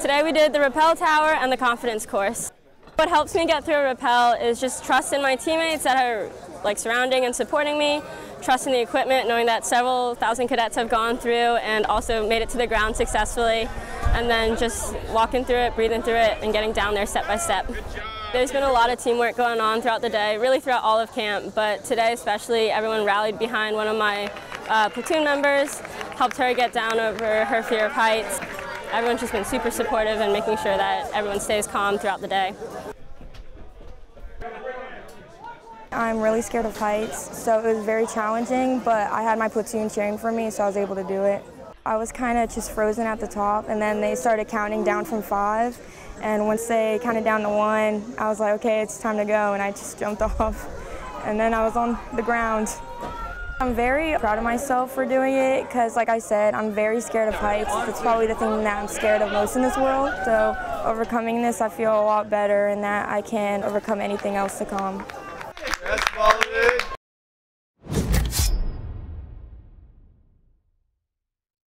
Today we did the rappel tower and the confidence course. What helps me get through a rappel is just trust in my teammates that are like surrounding and supporting me, trust in the equipment, knowing that several thousand cadets have gone through and also made it to the ground successfully, and then just walking through it, breathing through it, and getting down there step by step. There's been a lot of teamwork going on throughout the day, really throughout all of camp, but today especially everyone rallied behind one of my uh, platoon members, helped her get down over her fear of heights. Everyone's just been super supportive and making sure that everyone stays calm throughout the day. I'm really scared of heights, so it was very challenging, but I had my platoon cheering for me, so I was able to do it. I was kind of just frozen at the top, and then they started counting down from five, and once they counted down to one, I was like, okay, it's time to go, and I just jumped off, and then I was on the ground. I'm very proud of myself for doing it because, like I said, I'm very scared of heights. It's probably the thing that I'm scared of most in this world. So overcoming this, I feel a lot better and that I can overcome anything else to come.